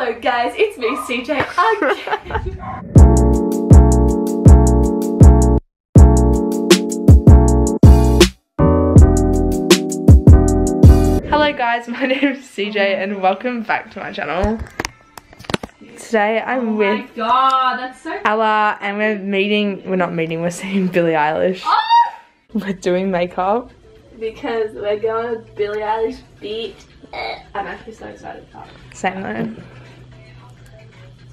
Hello guys, it's me CJ again. Hello guys, my name is CJ and welcome back to my channel. Today I'm oh my with god, that's so Ella and we're meeting, we're not meeting, we're seeing Billie Eilish. oh! We're doing makeup. Because we're going to Billie Eilish beat. Eh, I'm actually so excited. Same though.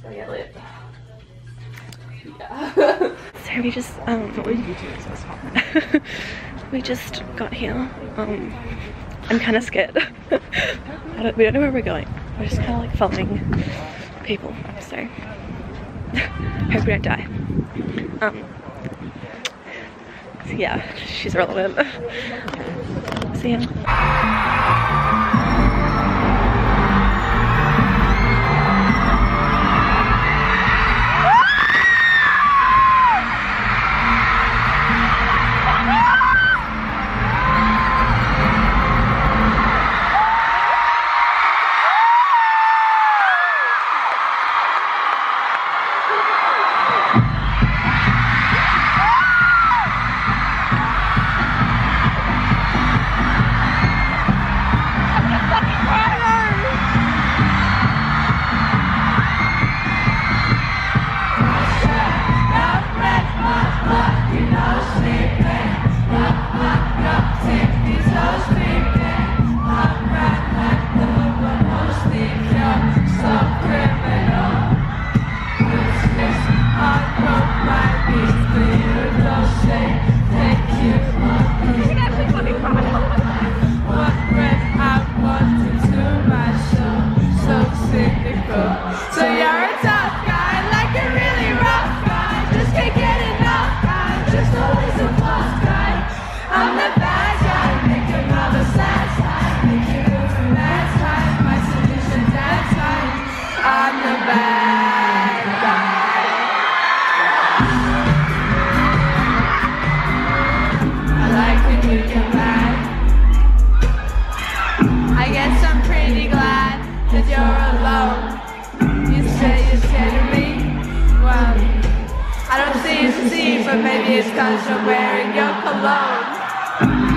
Lit. Yeah. So we just um we just got here. Um I'm kind of scared. Don't, we don't know where we're going. We're just kind of like following people. So hope we don't die. Um so yeah, she's relevant. See ya. But maybe it's cause you're wearing your cologne.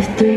If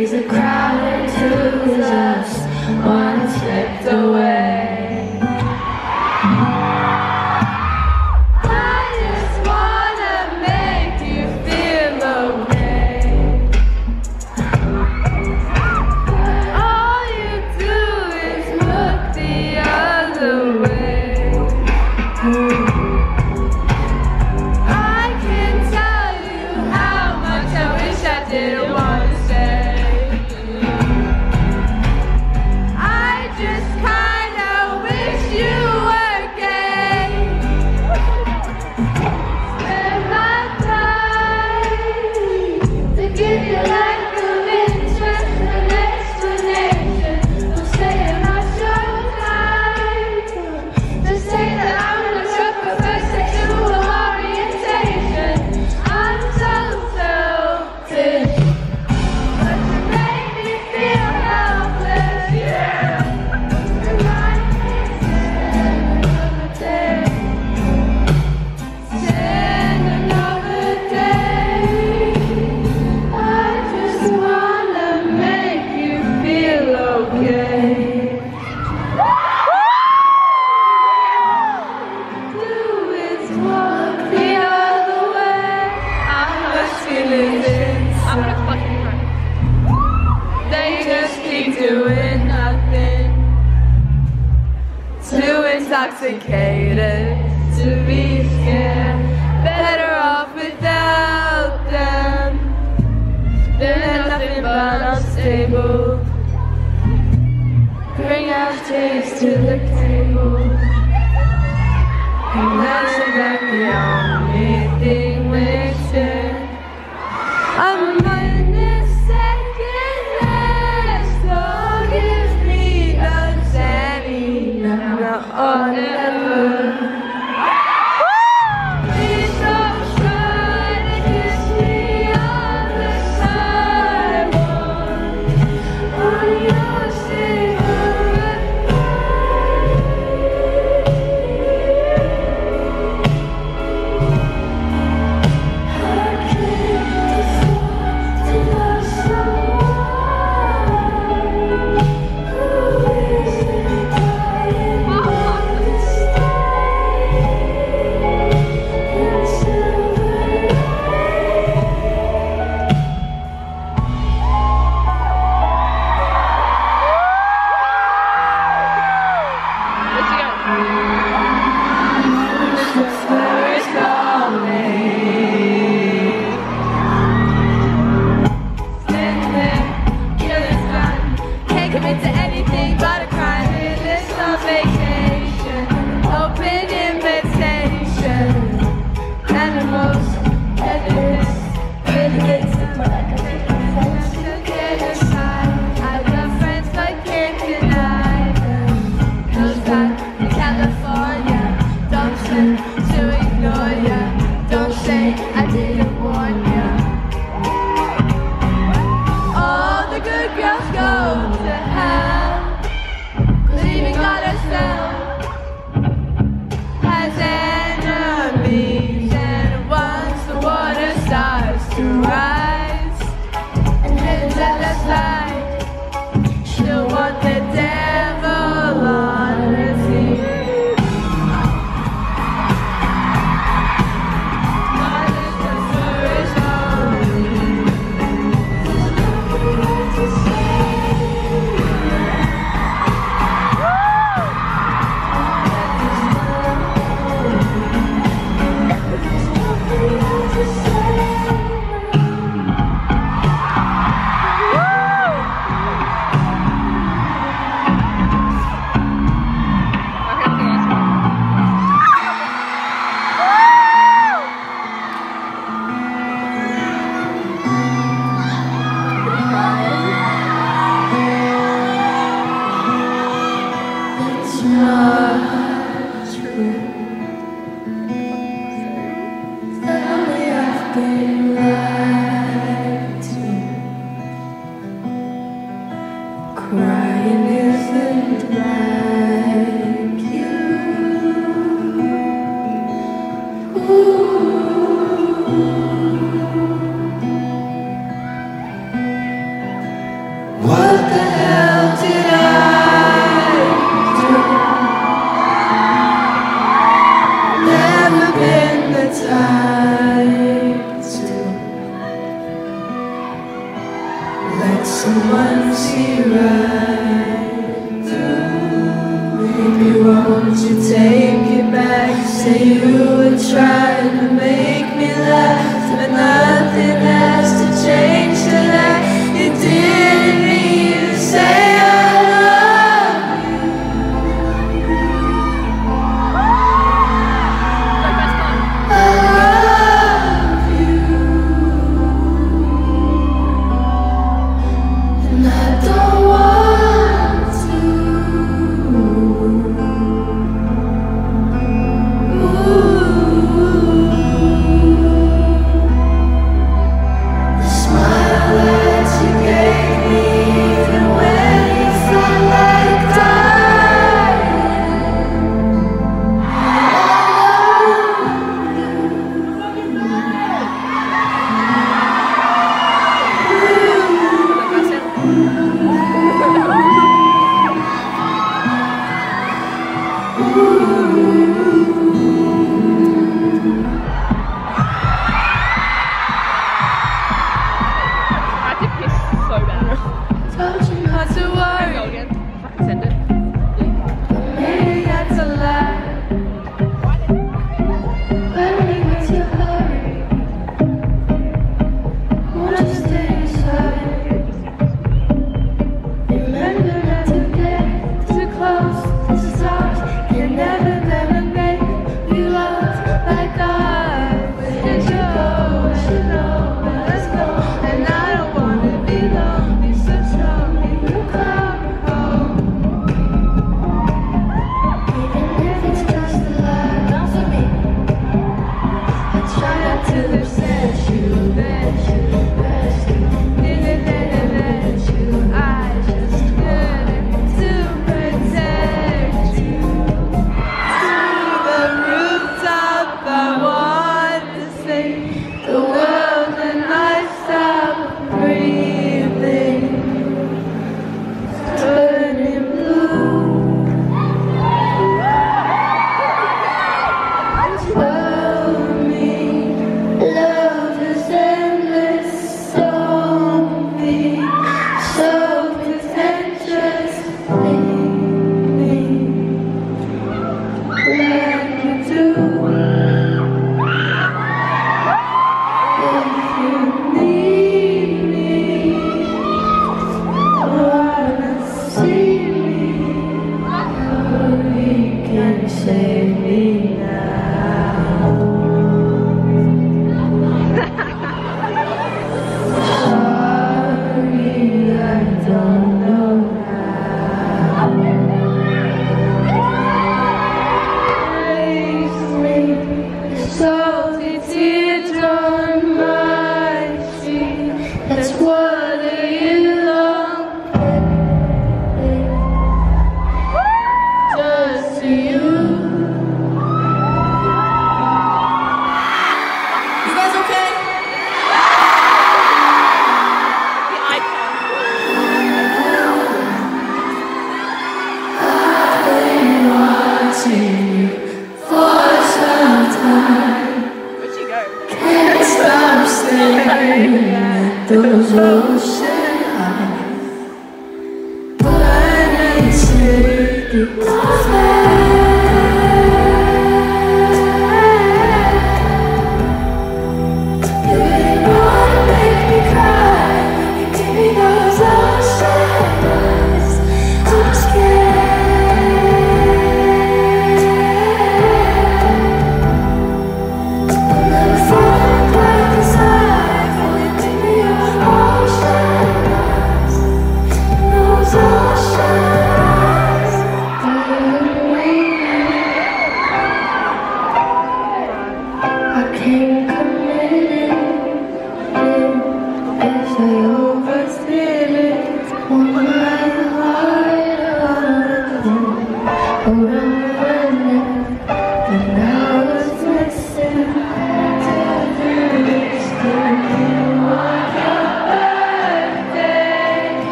I am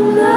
It's